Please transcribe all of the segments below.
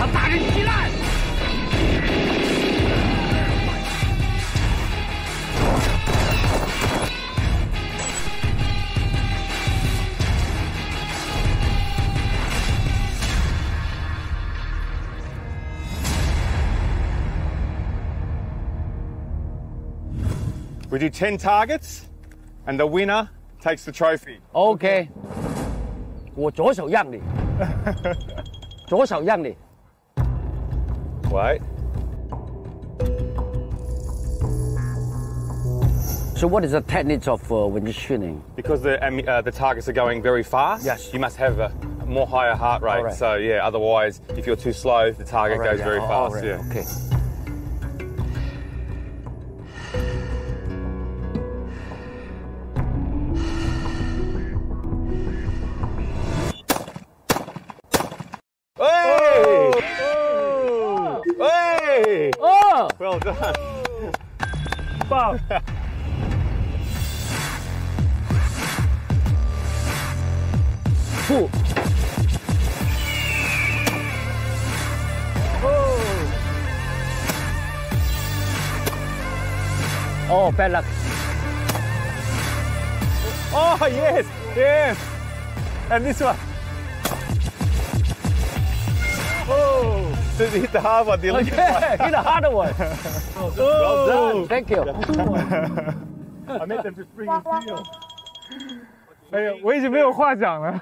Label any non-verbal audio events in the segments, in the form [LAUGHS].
把大人击烂。We do 10 targets, and the winner takes the trophy. OK，我左手让你，左手让你。 [LAUGHS] [LAUGHS] Wait. So what is the technique of uh, when you're shooting? Because the, um, uh, the targets are going very fast, Yes. you must have a more higher heart rate. Alright. So, yeah, otherwise, if you're too slow, the target Alright, goes yeah, very fast. right, Yeah. Okay. Well done. Woo. Bob. Pull. Oh. oh, bad luck. Oh, yes, yes. And this one. Oh. Did hit the hard one, the Olympic one. Okay, hit a harder one. [LAUGHS] Well done. Thank you. [LAUGHS] I made them just bring it to you. 哎呀，我已经没有话讲了。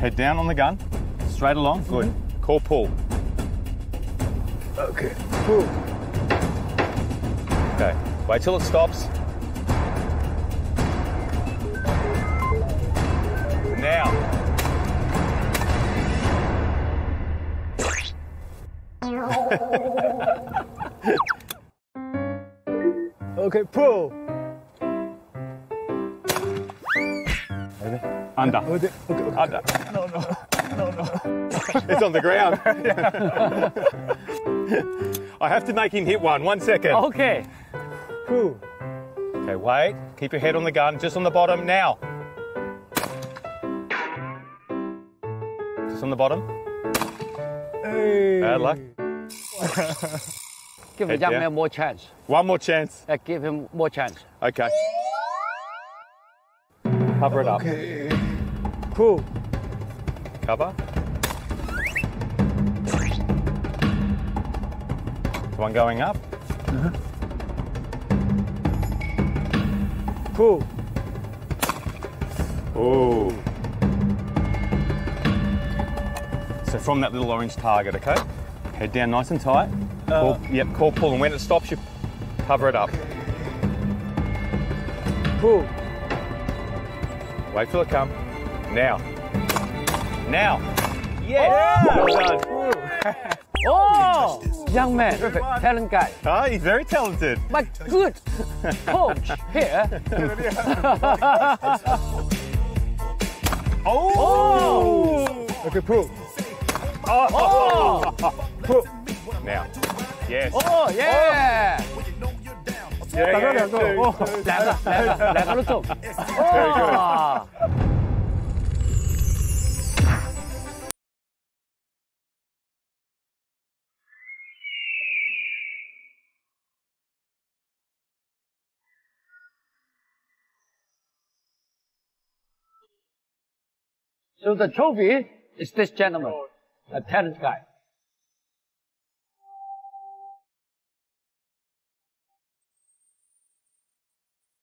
Head down on the gun, straight along. Good. Core pull. OK，不， Okay. Wait till it stops. Now. [LAUGHS] OK pull。Under. OK OK OK。Under. No no no no。It's on the ground. [LAUGHS] I have to make him hit one. One second. OK，Pull。Okay, wait. Keep your head on the gun, just on the bottom now. Just on the bottom. 哎。Bad luck. [LAUGHS] give the young man more chance. One more chance. Uh, give him more chance. Okay. Cover it up. Cool. Cover. One going up. Cool. Ooh. So from that little orange target, okay? Head down nice and tight. Core, yep, core pull, and when it stops, you cover it up. Pull。Wait till it come. Now. Now. Yeah. Well done. [LAUGHS] Oh, young man, talent guy, Ah, he's very talented. but good coach here. [LAUGHS] [LAUGHS] Oh. OK pull。Oh, Pull。Now. Yes. oh yeah， Yeah, 打 yeah, 到两个 two. 哦。两个两个两个都中。哦， So the trophy is this gentleman, a talent guy.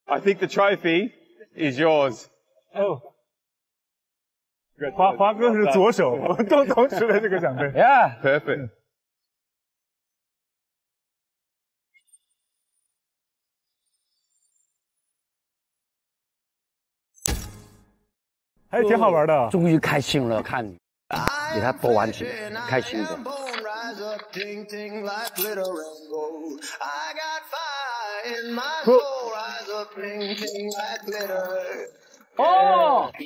I think the trophy is yours. 哦。华华哥是左手，我 [LAUGHS] 们都同时的这个奖杯。Yeah. Perfect. [LAUGHS] 还挺好玩的。终于开心了，看你给他播完曲，开心的。哦。[LAUGHS]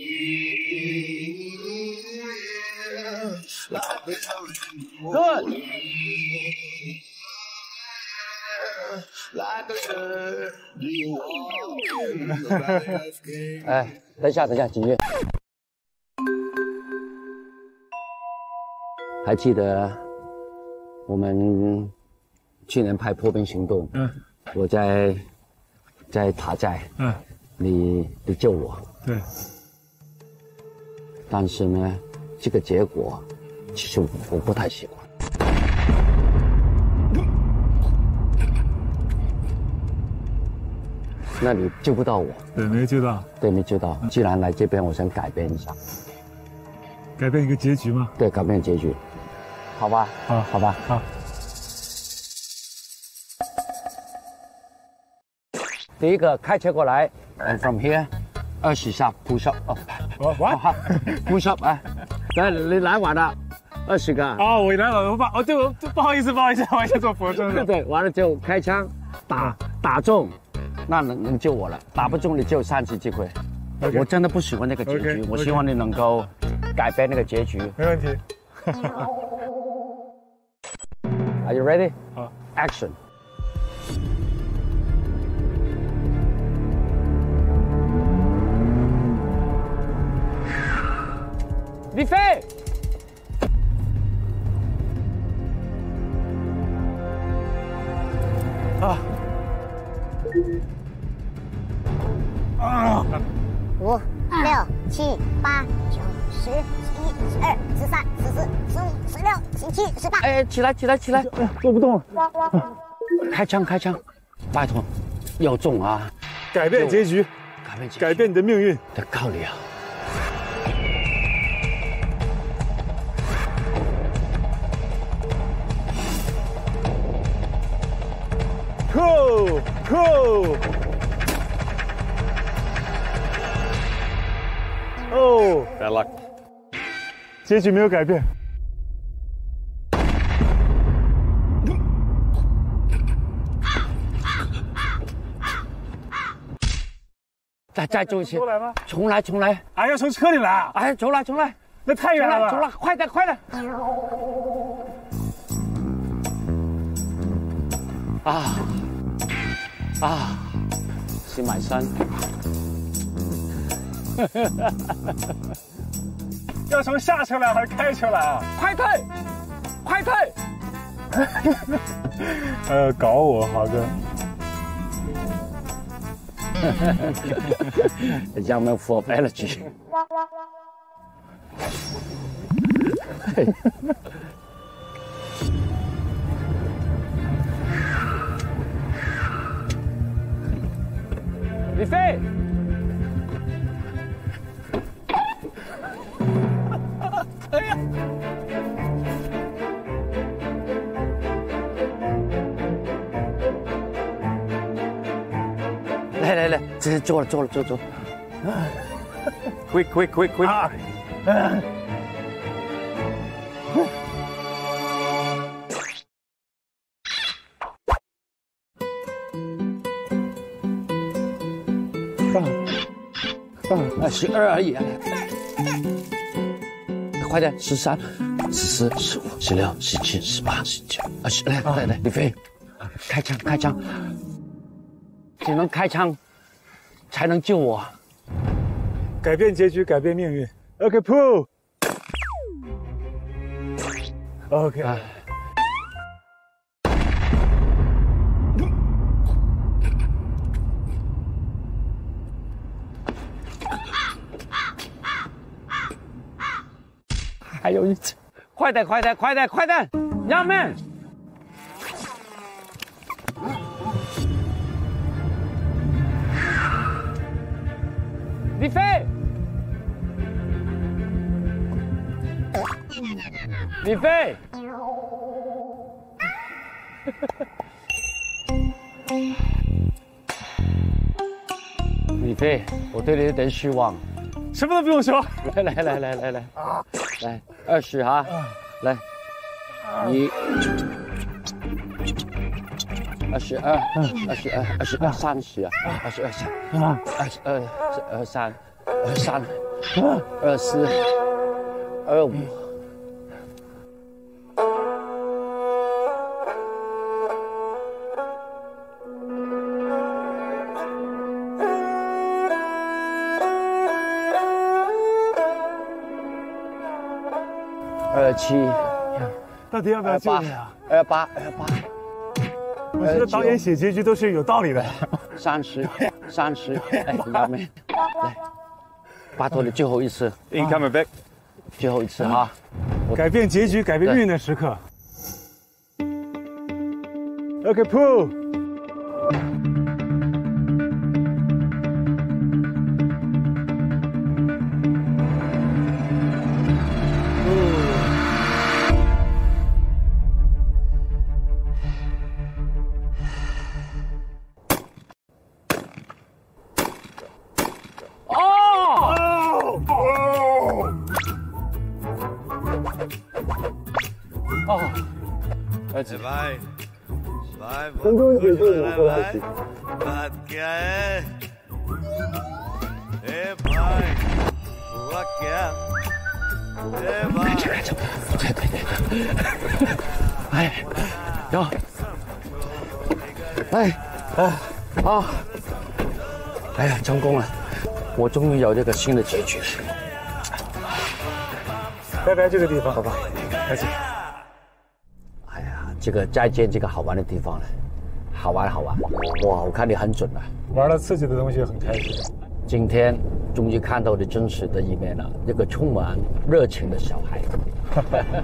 哎，等一下，等一下，景越，还记得。我们去年拍破冰行动，嗯。我在在塔寨，嗯，你你救我，对，但是呢，这个结果其实我我不太喜欢。那你救不到我，对，没救到，对，没救到。既然来这边，我想改变一下，改变一个结局吗？对，改变结局，好吧？嗯好吧。好，第一个开车过来，and from here，二十下 push up，哦，我我好，push up 啊，来，你来晚了，二十个，哦，我来了，我把哦，对，我不好意思，不好意思，我在做佛真的。对，完了就开枪，打打中，那能能救我了，打不中你就有三次机会。我真的不喜欢那个结局我希望你能够改变那个结局。没问题。[LAUGHS] Are you ready? Uh. Action. Vite ah. ah. Ah. What? 六、七、八、九、十、十一、十二、十三、十四、十五、十六、十七、十八。哎，起来，起来，起来，哎，坐不动了，开枪，开枪，拜托，要中啊！改变结局，改变结局改变你的命运。的靠你啊！酷酷。哦，Bad luck. 结局没有改变。再再做一次重，来吗？重来，重来，哎，要从车里来啊？哎，重来，重来，那太远了。重来，快点，快点！啊啊，是埋身，[LAUGHS] 要从下车来还是开车来啊？快退，快退！[LAUGHS] 呃，搞我，好的。[LAUGHS] 让我们 for allergy。李飞，来 [LAUGHS] 来来，直接坐了坐了坐坐。快快快快！啊！啊！放放，二十二爷。快点，十三、十四、十五、十六、十七、十八、十九、二十，来来来，李飞，开枪，开枪！只能开枪，才能救我。改变结局，改变命运。OK，pull。OK，还有一次，快点，快点，快点，快点，让面！李飞，李飞，[LAUGHS] 李飞，我对你有点失望。什么都不用说。来来来来来来，来二十哈，来，一，二十二，二十二，二十二，三十啊，二十二三，二十二，二三，二三，二四，二五。二七，到底要不要救八。你啊？二八二八。我觉得导演写结局都是有道理的。[LAUGHS] 三十三十，哎，亚妹，来，拜托你最后一次，Incoming back，最后一次哈。改变结局、改变命运的时刻。OK, 开始。拜拜。珍珠姐姐，你说来。拜始。拜拜。拜拜。起来，走，走，快点，哎，走。哎，啊啊！哎呀，成功了，我终于有这个新的结局了。拜拜，这个地方，好吧，再见。这个再见这个好玩的地方了，好玩好玩，哇，我看你很准啊。玩了刺激的东西很开心。今天终于看到你真实的一面了，一个充满热情的小孩。[LAUGHS]